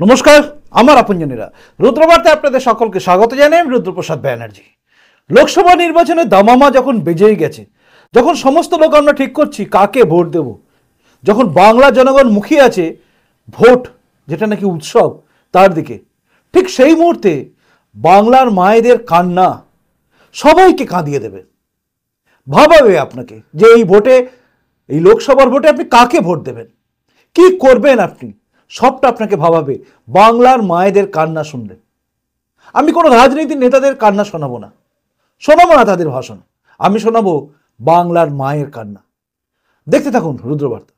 নমস্কার, আমার আপনজনীরা। রুদ্রবার্তায় আপনাদের সকলকে স্বাগত জানাই আমি রুদ্রপ্রসাদ ব্যানার্জি। লোকসভা নির্বাচনে দামামা যখন বেজেই গেছে, যখন সমস্ত লোক আমরা ঠিক করছি কাকে ভোট দেব, যখন বাংলা জনগণ মুখিয়ে আছে, ভোট, যেটা নাকি উৎসব, তার দিকে, ঠিক সেই মুহূর্তে বাংলার মায়েদের কান্না সবাইকে কাঁদিয়ে দেবে। ভাবাবে আপনাকে যে এই ভোটে, এই লোকসভার ভোটে আপনি কাকে ভোট দেবেন? কি করবেন আপনি? সবটা আপনাকে ভাবাবে। বাংলার মায়েদের কান্না শুনলে। আমি কোনো রাজনীতির নেতাদের কান্না শোনাবো না। শোনাবো না তাদের ভাষণ। আমি শোনাবো বাংলার মায়ের কান্না। দেখতে থাকুন রুদ্রবার্তা।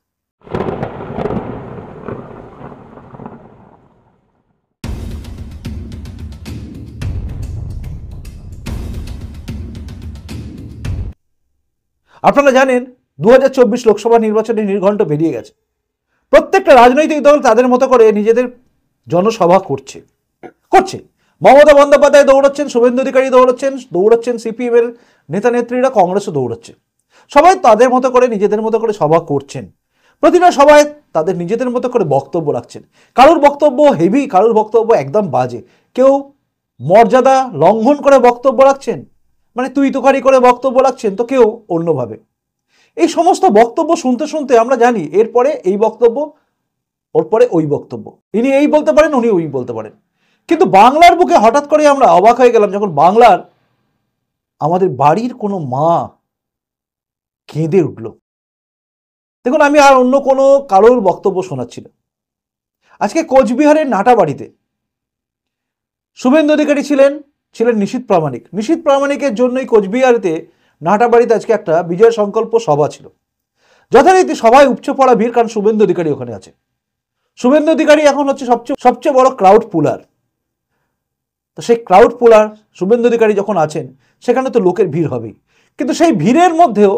আপনারা জানেন দু হাজার চব্বিশ লোকসভা নির্বাচনে নির্ঘণ্ট বেরিয়ে গেছে। প্রত্যেকটা রাজনৈতিক দল তাদের মতো করে নিজেদের জনসভা করছে। করছে। মমতা বন্দ্যোপাধ্যায় দৌড়াচ্ছেন, শুভেন্দু অধিকারী দৌড়াচ্ছেন দৌড়াচ্ছেন সিপিএম এর নেতা নেত্রীরা, কংগ্রেসও দৌড়চ্ছে। সবাই তাদের মতো করে নিজেদের মতো করে সভা করছেন। প্রতিটা সবাই তাদের নিজেদের মতো করে বক্তব্য রাখছেন। কারোর বক্তব্য হেভি কারোর বক্তব্য একদম বাজে। কেউ মর্যাদা লঙ্ঘন করে বক্তব্য রাখছেন মানে তুই তোকারি করে বক্তব্য রাখছেন, তো কেউ অন্যভাবে। এই সমস্ত বক্তব্য শুনতে শুনতে আমরা জানি, এরপরে এই বক্তব্য ওর পরে ওই বক্তব্য। ইনি এই বলতে পারেন, উনি ওই বলতে পারেন। কিন্তু বাংলার বুকে হঠাৎ করে আমরা অবাক হয়ে গেলাম যখন বাংলার আমাদের বাড়ির কোনো মা কেঁদে উঠল। দেখুন, আমি আর অন্য কোনো কারোর বক্তব্য শোনাচ্ছি না। আজকে কোচবিহারের নাটা বাড়িতে শুভেন্দু অধিকারী ছিলেন ছিলেন নিশীত প্রামাণিক। নিশীত প্রামাণিকের জন্যই কোচবিহারেতে নাটাবাড়িতে আজকে একটা বিজয় সংকল্প সভা ছিল। যথারীতি সবাই উপচে পড়া ভিড়, কারণ শুভেন্দু অধিকারী ওখানে আছে। শুভেন্দু অধিকারী এখন হচ্ছে সবচেয়ে সবচেয়ে বড় ক্রাউড পুলার তো সেই ক্রাউড পুলার শুভেন্দু অধিকারী যখন আছেন, সেখানে তো লোকের ভিড় হবেই। কিন্তু সেই ভিড়ের মধ্যেও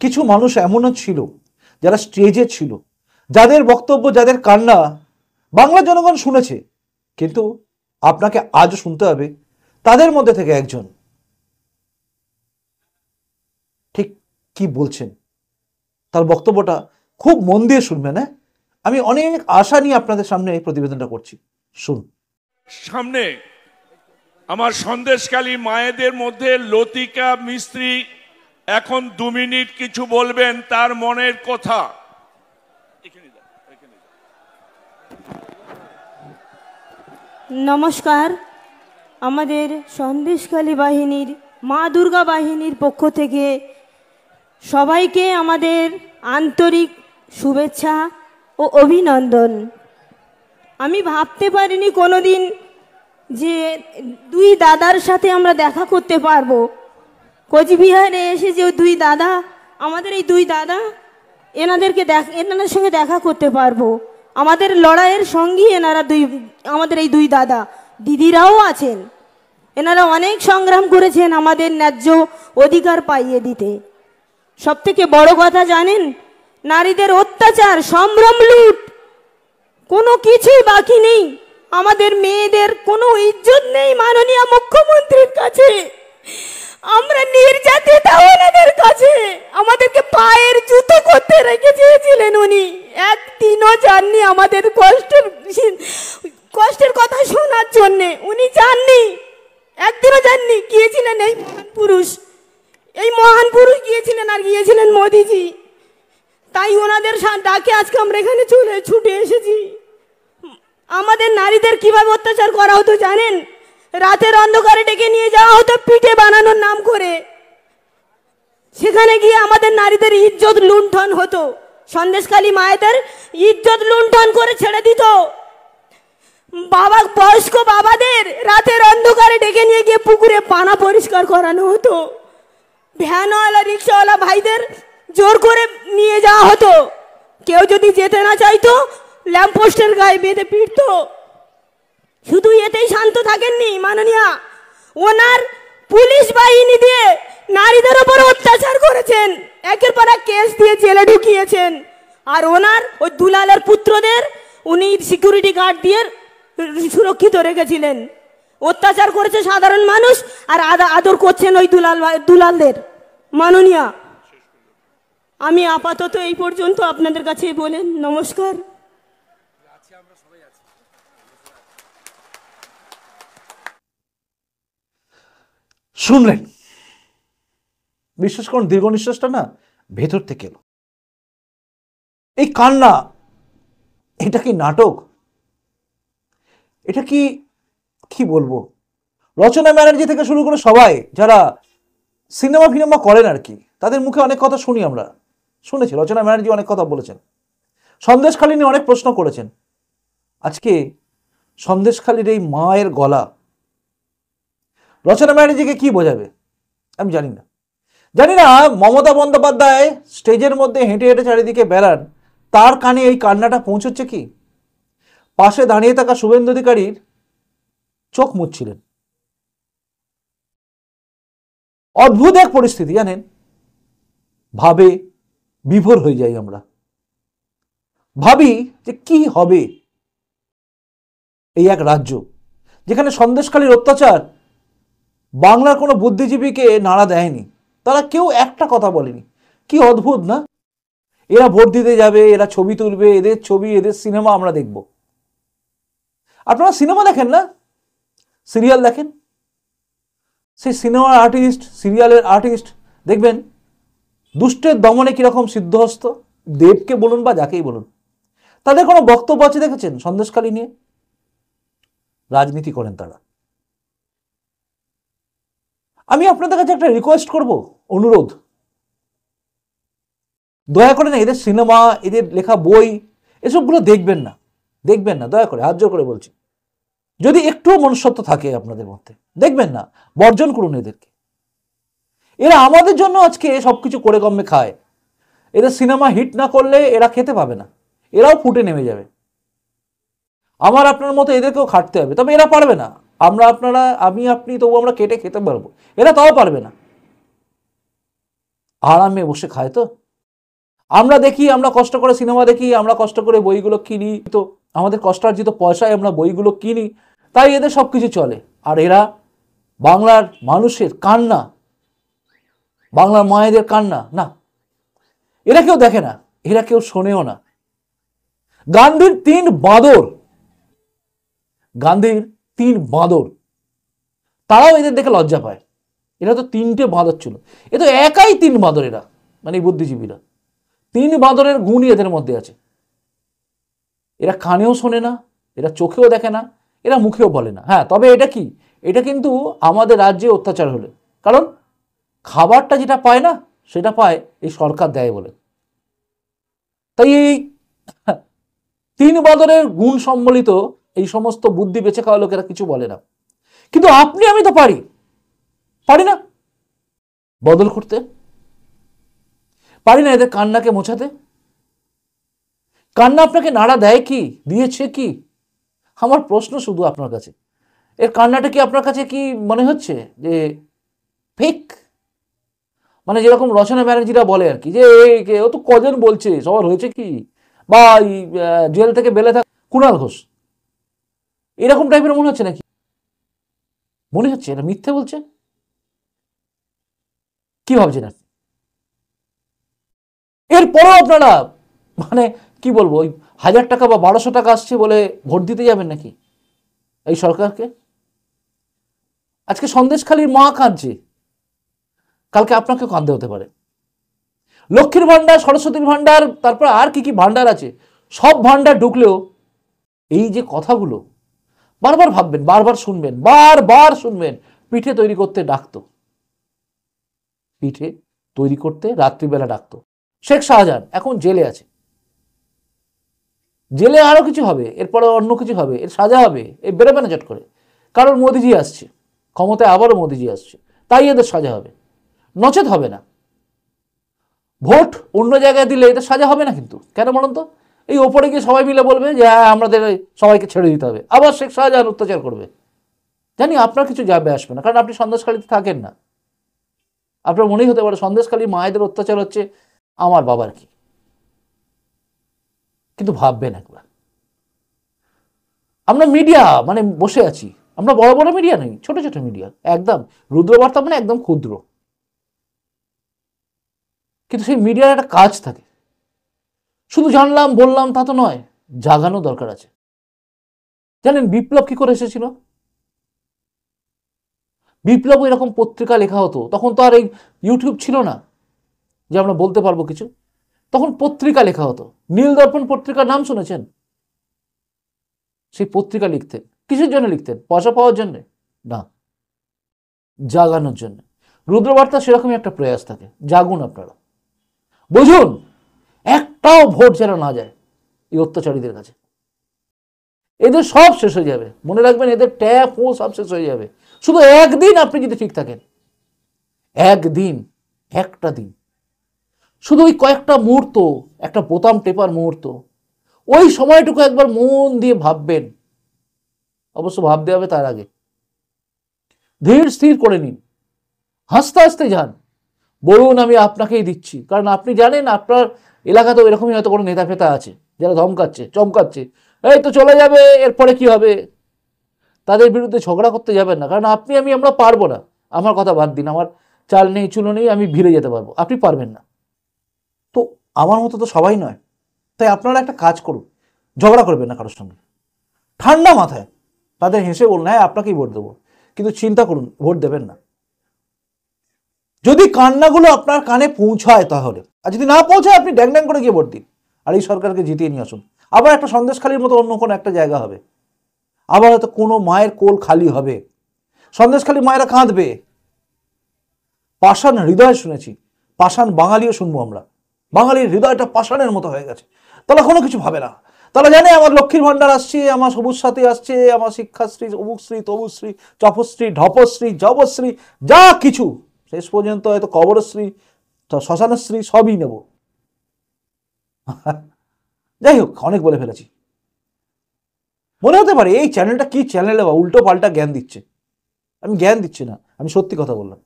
কিছু মানুষ এমনও ছিল, যারা স্টেজে ছিল, যাদের বক্তব্য, যাদের কান্না বাংলা জনগণ শুনেছে। কিন্তু আপনাকে আজও শুনতে হবে, তাদের মধ্যে থেকে একজন ঠিক কি বলছেন? তার বক্তব্যটা খুব মন দিয়ে শুনবেন হ্যাঁ? আমি অনেক আশা নিয়ে আপনাদের সামনে এই প্রতিবেদনটা করছি। শুন সামনে আমার সন্দেশকালী মায়েদের মধ্যে লতিকা মিস্ত্রি এখন দু মিনিট কিছু বলবেন তার মনের কথা। এখানে দাও, এখানে দাও। নমস্কার। আমাদের সন্দেশকালী বাহিনীর মা দুর্গা বাহিনীর পক্ষ থেকে সবাইকে আমাদের আন্তরিক শুভেচ্ছা ও অভিনন্দন। আমি ভাবতে পারিনি কোনোদিন যে দুই দাদার সাথে আমরা দেখা করতে পারব। কোচবিহারে এসে যে দুই দাদা, আমাদের এই দুই দাদা, এনাদেরকে দেখ, এনাদের সঙ্গে দেখা করতে পারব। আমাদের লড়াইয়ের সঙ্গী এনারা দুই, আমাদের এই দুই দাদা। দিদিরাও আছেন। এনারা অনেক সংগ্রাম করেছেন আমাদের ন্যায্য অধিকার পাইয়ে দিতে। সব থেকে বড় কথা জানেন? নারীদের অত্যাচার, সম্ভ্রম, লুট। কোনো কিছুই বাকি নেই। আমাদের মেয়েদের কোনো ইজ্জত নেই মাননীয় মুখ্যমন্ত্রীর কাছে। আমরা নির্যাতিত ওনাদের কাছে। আমাদেরকে পায়ের জুতো করতে রেখে দিয়েছিলেন উনি। একদিনও যাননি আমাদের কষ্টের কষ্টের কথা শোনার জন্যে। উনি যাননি। একদিনও যাননি। গিয়েছিলেন এই পুরুষ। এই মহান পুরুষ গিয়েছিলেন আর গিয়েছিলেন মোদিজি। তাই ওনাদের ডাকে আজকে আমরা এখানে চলে, ছুটে এসেছি। আমাদের নারীদের কীভাবে অত্যাচার করা হতো জানেন? রাতের অন্ধকারে ডেকে নিয়ে যাওয়া হতো, পিঠে বানানোর নাম করে। সেখানে গিয়ে আমাদের নারীদের ইজ্জত লুণ্ঠন হতো। সন্দেশকালী মায়েদের ইজ্জত লুণ্ঠন করে ছেড়ে দিত। বাবা, বয়স্ক বাবাদের রাতের অন্ধকারে ডেকে নিয়ে গিয়ে পুকুরে পানা পরিষ্কার করানো হতো। ভ্যানওয়ালা রিক্সাওয়ালা ভাইদের জোর করে নিয়ে যাওয়া হতো। কেউ যদি যেতে না চাইতো, ল্যাম্পপোস্টের গায়ে বেঁধে পিটতো। শুধু এতেই শান্ত থাকেননি মাননীয়া। ওনার পুলিশ বাহিনী দিয়ে নারীদের ওপর অত্যাচার করেছেন। একের পর এক কেস দিয়ে জেলে ঢুকিয়েছেন। আর ওনার ওই দুলালের পুত্রদের উনি সিকিউরিটি গার্ড দিয়ে সুরক্ষিত রেখেছিলেন। অত্যাচার করেছে সাধারণ মানুষ আর আদা- আদর করছেন ওই দুলাল দুলালদের। মাননীয়া, আমি আপাতত এই পর্যন্ত আপনাদের কাছে বলেন নমস্কার। শুনলেন? বিশ্বাস করুন, দীর্ঘ নিঃশ্বাসটা না ভেতর থেকে এই কান্না, এটা কি নাটক? এটা কি কি বলব? রচনা ব্যানার্জি থেকে শুরু করে সবাই যারা সিনেমা ফিনেমা করেন আর কি, তাদের মুখে অনেক কথা শুনি আমরা। শুনেছি, রচনা ব্যানার্জি অনেক কথা বলেছেন। সন্দেশখালী নিয়ে অনেক প্রশ্ন করেছেন। আজকে সন্দেশখালীর এই মায়ের গলা রচনা ব্যানার্জিকে কি বোঝাবে? আমি জানি না। জানি না, মমতা বন্দ্যোপাধ্যায় স্টেজের মধ্যে হেঁটে হেঁটে চারিদিকে বেড়ান, তার কানে এই কান্নাটা পৌঁছচ্ছে কি? পাশে দাঁড়িয়ে থাকা শুভেন্দু অধিকারীর চোখ মুচ্ছিলেন। অদ্ভুত এক পরিস্থিতি, জানেন? ভাবে বিভোর হয়ে যাই আমরা। ভাবি যে কি হবে এই এক রাজ্য, যেখানে সন্দেশখালীর অত্যাচার বাংলার কোনো বুদ্ধিজীবীকে নাড়া দেয়নি। তারা কেউ একটা কথা বলেনি। কি অদ্ভুত, না? এরা ভোট দিতে যাবে, এরা ছবি তুলবে, এদের ছবি, এদের সিনেমা আমরা দেখব। আপনারা সিনেমা দেখেন না? সিরিয়াল দেখেন? সেই সিনেমার আর্টিস্ট সিরিয়ালের আর্টিস্ট দেখবেন, দুষ্টের দমনে কীরকম সিদ্ধহস্ত, দেবকে বলুন বা যাকেই বলুন। তাদের কোনো বক্তব্য আছে দেখেছেন? সন্দেশখালী নিয়ে? রাজনীতি করেন তারা। আমি আপনাদের কাছে একটা রিকোয়েস্ট করব, অনুরোধ। দয়া করে না, এদের সিনেমা, এদের লেখা বই, এসবগুলো দেখবেন না। দেখবেন না, দয়া করে, হাত করে বলছি। যদি একটুও মনুষ্যত্ব থাকে আপনাদের মধ্যে, দেখবেন না, বর্জন করুন এদেরকে। এরা আমাদের জন্য আজকে সবকিছু করে কমে খায়। এদের সিনেমা হিট না করলে এরা খেতে পাবে না, এরাও ফুটে নেমে যাবে। আমার আপনার মতো এদেরকেও খাটতে হবে, তবে এরা পারবে না। আমরা আপনারা, আমি, আপনি, তবু আমরা কেটে খেতে পারব, এরা তাও পারবে না। আরামে বসে খায় তো। আমরা দেখি, আমরা কষ্ট করে সিনেমা দেখি, আমরা কষ্ট করে বইগুলো কিনি, তো আমাদের কষ্টার্জিত পয়সায় আমরা বইগুলো কিনি তাই এদের সব কিছু চলে। আর এরা বাংলার মানুষের কান্না, বাংলার মায়েদের কান্না, না। এরা কেউ দেখে না, এরা কেউ শোনেও না। গান্ধীর তিন বাঁদর, গান্ধীর তিন বাঁদর, তারাও এদের দেখে লজ্জা পায়। এরা তো তিনটে বাঁদর ছিল। এ তো একাই তিন বাঁদর এরা মানে বুদ্ধিজীবীরা। তিন বাঁদরের গুণই এদের মধ্যে আছে। এরা কানেও শোনে না, এরা চোখেও দেখে না এরা মুখেও বলে না। হ্যাঁ তবে এটা কি? এটা কিন্তু আমাদের রাজ্যে অত্যাচার হলে। কারণ খাবারটা যেটা পায় না, সেটা পায় এই সরকার দেয় বলে। তাই এই তিন বাঁদরের গুণ সম্বলিত এই সমস্ত বুদ্ধি বেঁচে খাওয়া লোকেরা কিছু বলে না। কিন্তু আপনি, আমি তো পারি। পারি না। বদল করতে। পারি না এদের কান্নাকে মোছাতে। কান্না আপনাকে নাড়া দেয় কি? দিয়েছে কি? আমার প্রশ্ন শুধু আপনার কাছে। এর কান্নাটা কি আপনার কাছে কি মনে হচ্ছে? যে ফেক মানে যেরকম রচনা ব্যানার্জিরা বলে আর কি, যে ও তো কজন বলছে? সবার হয়েছে কি? বা জেল থেকে বেলে থাক কুণাল ঘোষ। এরকম টাইপের মনে হচ্ছে নাকি? মনে হচ্ছে, এটা মিথ্যে বলছে? কি ভাবছেন আপনি? এরপরেও আপনারা মানে কি বলব, ওই হাজার টাকা বা বারোশো টাকা আসছে বলে ভোট দিতে যাবেন নাকি এই সরকারকে? আজকে সন্দেশখালীর মা কাঁদছে কালকে আপনাকে কাঁদতে হতে পারে। লক্ষ্মীর ভাণ্ডার, সরস্বতীর ভাণ্ডার, তারপর আর কি কি ভাণ্ডার আছে, সব ভাণ্ডার ঢুকলেও এই যে কথাগুলো, বারবার ভাববেন, বারবার শুনবেন বারবার শুনবেন, পিঠে তৈরি করতে ডাকতো। পিঠে তৈরি করতে রাত্রিবেলা ডাকতো। শেখ শাহজাহান এখন জেলে আছে। জেলে আরও কিছু হবে এরপরে অন্য কিছু হবে, এর সাজা হবে, এ বেরোবে না চট করে। কারণ মোদিজি আসছে, ক্ষমতায় আবারও মোদিজি আসছে, তাই এদের সাজা হবে। নচেত হবে না। ভোট অন্য জায়গায় দিলে এদের সাজা হবে না কিন্তু, কেন বলুন তো? এই ওপরে গিয়ে সবাই মিলে বলবে যে হ্যাঁ আমাদের সবাইকে ছেড়ে দিতে হবে। আবার শেখ শাহজাহান অত্যাচার করবে। জানি আপনার কিছু যাবে আসবে না, কারণ আপনি সন্দেশখালীতে থাকেন না। আপনার মনেই হতে পারে, সন্দেশখালী মায়েদের অত্যাচার হচ্ছে আমার বাবার কি? কিন্তু ভাববেন একবার। আমরা মিডিয়া মানে বসে আছি। আমরা বড় বড় মিডিয়া নেই, ছোট ছোট মিডিয়া একদম, রুদ্রবার্তা মানে একদম ক্ষুদ্র। কিন্তু সেই মিডিয়ার একটা কাজ থাকে। শুধু জানলাম, বললাম, তা তো নয়, জাগানো দরকার আছে। জানেন বিপ্লব কি করে এসেছিল? বিপ্লব এরকম পত্রিকা লেখা হতো, তখন তো আর এই ইউটিউব ছিল না, যে আমরা বলতে পারব কিছু। তখন পত্রিকা লেখা হতো। নীল দর্পণ পত্রিকার নাম শুনেছেন? সেই পত্রিকা লিখতেন। কিসের জন্য লিখতেন? পয়সা পাওয়ার জন্য? না। জাগানোর জন্য। রুদ্রবার্তা সেরকমই একটা প্রয়াস থাকে। জাগুন আপনারা। বুঝুন, একটাও ভোট যেন না যায় এই অত্যাচারীদের কাছে। এদের সব শেষ হয়ে যাবে। মনে রাখবেন, এদের ট্যাপ, ও সব শেষ হয়ে যাবে। শুধু একদিন আপনি যদি ঠিক থাকেন। একদিন, একটা দিন। শুধু ওই কয়েকটা মুহূর্ত, একটা বোতাম টেপার মুহূর্ত। ওই সময়টুকু একবার মন দিয়ে ভাববেন। অবশ্য ভাবতে হবে তার আগে। ধীর স্থির করে নিন। হাসতে হাসতে যান। বলুন, আমি আপনাকেই দিচ্ছি। কারণ আপনি জানেন, আপনার এলাকাতেও এরকমই হয়তো কোনো নেতা ফেতা আছে, যারা ধমকাচ্ছে, চমকাচ্ছে। এই তো চলে যাবে, এরপরে কি হবে? তাদের বিরুদ্ধে ঝগড়া করতে যাবেন না। কারণ আপনি, আমি, আমরা পারব না। আমার কথা বাদ দিন। আমার চাল নেই, চুলো নেই, আমি ভিড়ে যেতে পারব। আপনি পারবেন না। আমার মতো তো সবাই নয়। তাই আপনারা একটা কাজ করুন, ঝগড়া করবেন না কারোর সঙ্গে। ঠান্ডা মাথায় তাদের হেসে বলুন হ্যাঁ আপনাকেই ভোট দেবো। কিন্তু চিন্তা করুন, ভোট দেবেন না। যদি কান্নাগুলো আপনার কানে পৌঁছায় তাহলে, আর যদি না পৌঁছায়, আপনি ড্যাং ড্যাং করে গিয়ে ভোট দিন। আর এই সরকারকে জিতিয়ে নিয়ে আসুন। আবার একটা সন্দেশখালির মতো অন্য কোনো একটা জায়গা হবে। আবার হয়তো কোনো মায়ের কোল খালি হবে। সন্দেশখালি মায়েরা কাঁদবে। পাষাণ হৃদয় শুনেছি। পাষাণ বাঙালিও শুনব আমরা। বাঙালির হৃদয়টা পাষাণের মতো হয়ে গেছে। তারা কোনো কিছু ভাবে না। তারা জানে আমার লক্ষ্মীর ভাণ্ডার আসছে, আমার সবুজ সাথী আসছে, আমার শিক্ষাশ্রী, অমুকশ্রী তবুশ্রী চপশ্রী, ঢপশ্রী, জবশ্রী, যা কিছু। শেষ পর্যন্ত হয়তো কবরশ্রী শ্মশানশ্রী, সবই নেব। যাই হোক, অনেক বলে ফেলেছি। মনে হতে পারে, এই চ্যানেলটা কি চ্যানেলে বা উল্টো পাল্টা জ্ঞান দিচ্ছে? আমি জ্ঞান দিচ্ছি না, আমি সত্যি কথা বললাম।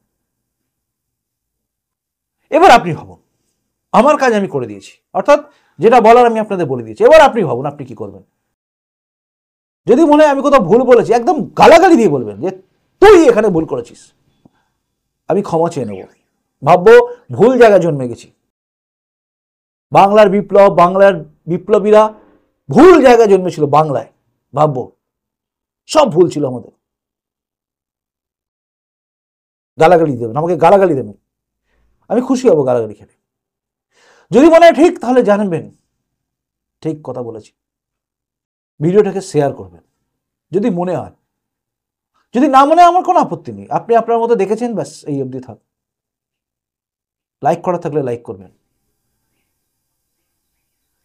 এবার আপনি ভাবুন আমার কাজ আমি করে দিয়েছি। অর্থাৎ যেটা বলার আমি আপনাদের বলে দিয়েছি। এবার আপনি ভাবুন, আপনি কি করবেন? যদি মনে হয় আমি কোথাও ভুল বলেছি, একদম গালাগালি দিয়ে বলবেন যে, তুই এখানে ভুল করেছিস। আমি ক্ষমা চেয়ে নেব। ভাববো ভুল জায়গায় জন্মে গেছি। বাংলার বিপ্লব, বাংলার বিপ্লবীরা ভুল জায়গায় জন্মেছিল বাংলায়। ভাববো, সব ভুল ছিল আমাদের। গালাগালি দেবেন, আমাকে গালাগালি দেবেন। আমি খুশি হব গালাগালি খেলে যদি মনে হয় ঠিক, তাহলে জানবেন। ঠিক কথা বলেছি। ভিডিওটাকে শেয়ার করবেন। যদি মনে হয়। যদি না মনে হয়, আমার কোনো আপত্তি নেই। আপনি আপনার মতো দেখেছেন, ব্যাস, এই অবধি থাক। লাইক করা থাকলে লাইক করবেন।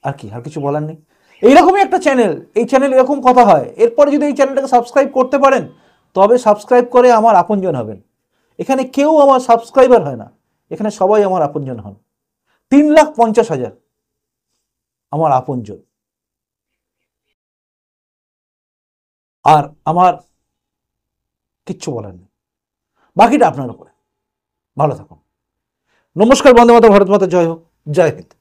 আর কি, আর কিছু বলার নেই? এইরকমই একটা চ্যানেল এই চ্যানেল এরকম কথা হয়। এরপরে যদি এই চ্যানেলটাকে সাবস্ক্রাইব করতে পারেন, তবে সাবস্ক্রাইব করে আমার আপনজন হবেন। এখানে কেউ আমার সাবস্ক্রাইবার হয় না। এখানে সবাই আমার আপনজন হন। তিন লাখ পঞ্চাশ হাজার। আমার আপনজন। আর আমার কিচ্ছু বলার নেই। বাকিটা আপনার উপরে ভালো থাকুন। নমস্কার, বন্দে মাতা ভারত মাতা, জয় হোক। জয় হিন্দ।